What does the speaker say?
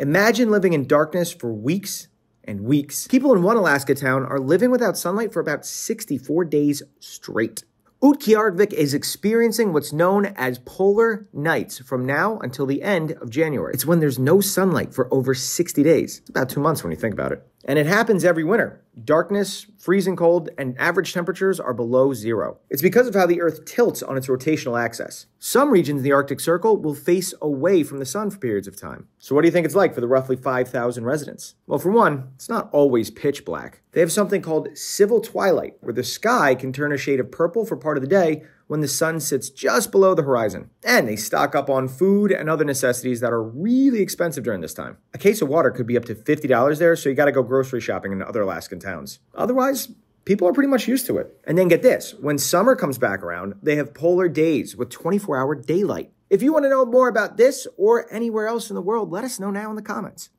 Imagine living in darkness for weeks and weeks. People in one Alaska town are living without sunlight for about 64 days straight. Utqiagvik is experiencing what's known as polar nights from now until the end of January. It's when there's no sunlight for over 60 days. It's about two months when you think about it. And it happens every winter. Darkness, freezing cold, and average temperatures are below zero. It's because of how the Earth tilts on its rotational axis. Some regions in the Arctic Circle will face away from the sun for periods of time. So, what do you think it's like for the roughly 5,000 residents? Well, for one, it's not always pitch black. They have something called civil twilight, where the sky can turn a shade of purple for part of the day when the sun sits just below the horizon. And they stock up on food and other necessities that are really expensive during this time. A case of water could be up to $50 there, so you gotta go grocery shopping in other Alaskan towns. Otherwise, people are pretty much used to it. And then get this when summer comes back around, they have polar days with 24 hour daylight. If you want to know more about this or anywhere else in the world, let us know now in the comments.